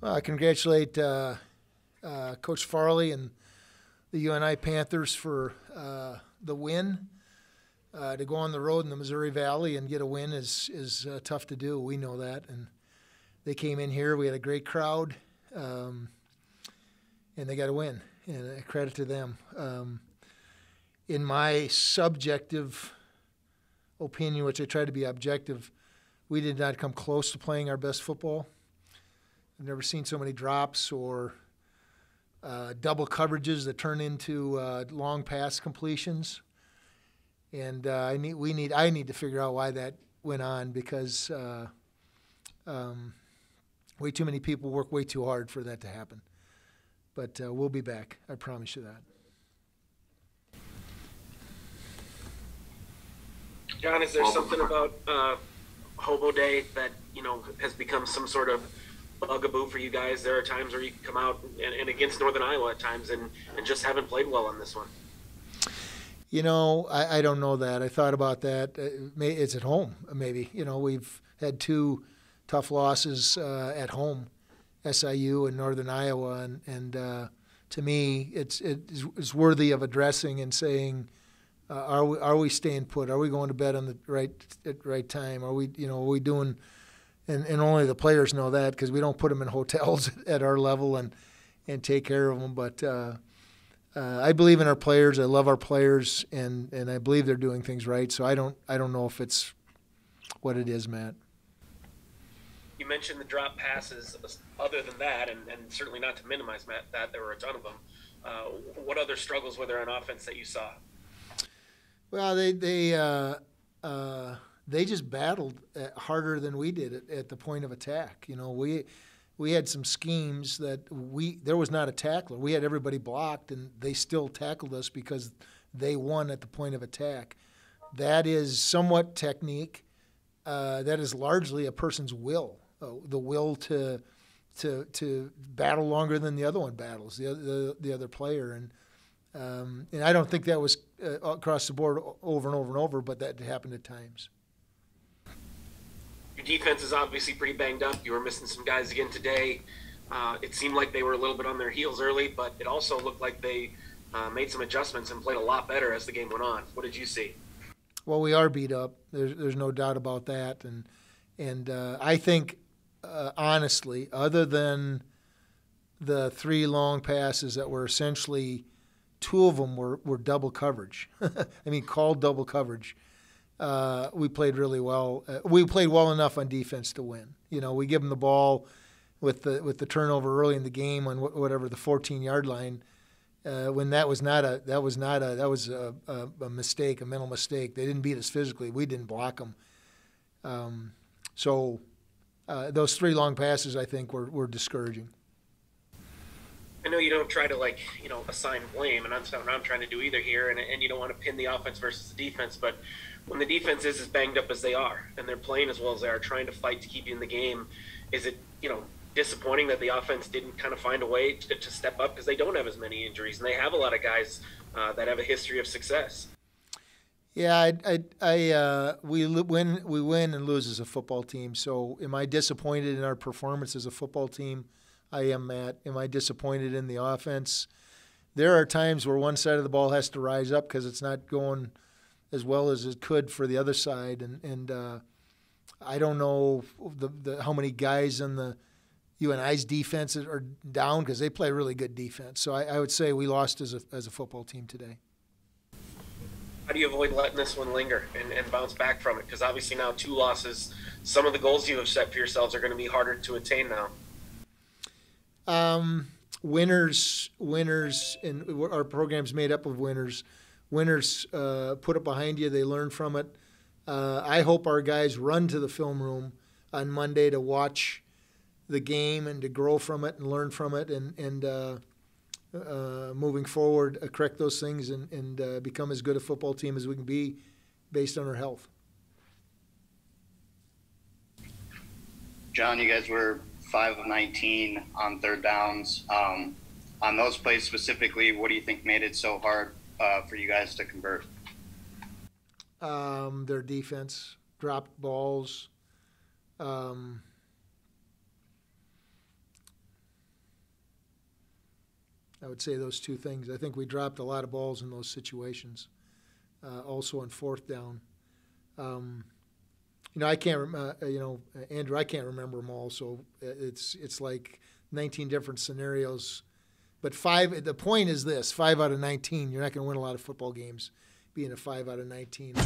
Well, I congratulate uh, uh, Coach Farley and the UNI Panthers for uh, the win. Uh, to go on the road in the Missouri Valley and get a win is is uh, tough to do. We know that, and they came in here. We had a great crowd, um, and they got a win. And credit to them. Um, in my subjective opinion, which I try to be objective, we did not come close to playing our best football. I've never seen so many drops or uh, double coverages that turn into uh, long pass completions. And uh, I need, we need, I need to figure out why that went on because uh, um, way too many people work way too hard for that to happen. But uh, we'll be back. I promise you that. John, is there something about uh, Hobo Day that you know has become some sort of bugaboo for you guys? There are times where you come out and, and against Northern Iowa at times and, and just haven't played well on this one. You know, I, I don't know that. I thought about that. Uh, it's at home, maybe. You know, we've had two tough losses uh, at home, SIU and Northern Iowa, and, and uh, to me, it's it's worthy of addressing and saying, uh, are we are we staying put? Are we going to bed on the right at right time? Are we you know are we doing? And, and only the players know that because we don't put them in hotels at our level and and take care of them. But uh, uh, I believe in our players. I love our players, and, and I believe they're doing things right. So I don't I don't know if it's what it is, Matt. You mentioned the drop passes. Other than that, and, and certainly not to minimize Matt, that there were a ton of them. Uh, what other struggles were there on offense that you saw? Well, they they uh, uh, they just battled uh, harder than we did at, at, the point of attack. You know, we we had some schemes that we there was not a tackler. We had everybody blocked, and they still tackled us because they won at the point of attack. That is somewhat technique. Uh, that is largely a person's will, uh, the will to to to battle longer than the other one battles, the the, the other player, and um, and I don't think that was uh, across the board over and over and over, but that happened at times. Your defense is obviously pretty banged up. You were missing some guys again today. Uh, it seemed like they were a little bit on their heels early, but it also looked like they uh, made some adjustments and played a lot better as the game went on. What did you see? Well, we are beat up. There's, there's no doubt about that, and and uh, I think uh, honestly, other than the three long passes that were essentially two of them were, were double coverage. I mean, called double coverage. Uh, we played really well. Uh, we played well enough on defense to win. You know, we give them the ball with the with the turnover early in the game on wh- whatever the 14 yard line. Uh, when that was not a that was not a that was a, a, a, mistake, a mental mistake. They didn't beat us physically. We didn't block them. Um, so uh, those three long passes, I think, were, were discouraging. I know you don't try to like you know assign blame, and that's not what I'm trying to do either here. And, and you don't want to pin the offense versus the defense, but when the defense is as banged up as they are, and they're playing as well as they are, trying to fight to keep you in the game, is it you know disappointing that the offense didn't kind of find a way to, to step up because they don't have as many injuries and they have a lot of guys uh, that have a history of success. Yeah, I, I, I uh, we win, we win and lose as a football team. So, am I disappointed in our performance as a football team? I am, Matt. Am I disappointed in the offense? There are times where one side of the ball has to rise up because it's not going as well as it could for the other side, and and uh, I don't know the, the how many guys in the UNI's defense are down because they play really good defense. So I, I would say we lost as a as a football team today how do you avoid letting this one linger and, and bounce back from it? Because obviously now two losses, some of the goals you have set for yourselves are going to be harder to attain now. Um, winners, winners, and our program's made up of winners. Winners uh, put it behind you; they learn from it. Uh, I hope our guys run to the film room on Monday to watch the game and to grow from it and learn from it, and and uh, uh, moving forward, uh, correct those things, and, and uh, become as good a football team as we can be based on our health. John, you guys were five of 19 on third downs. Um, on those plays specifically, what do you think made it so hard uh, for you guys to convert? Um, their defense dropped balls. Um, I would say those two things. I think we dropped a lot of balls in those situations. Uh, also on fourth down. Um, you know, I can't. Uh, you know, Andrew, I can't remember them all. So it's it's like 19 different scenarios. But five. The point is this: five out of 19. You're not going to win a lot of football games, being a five out of 19.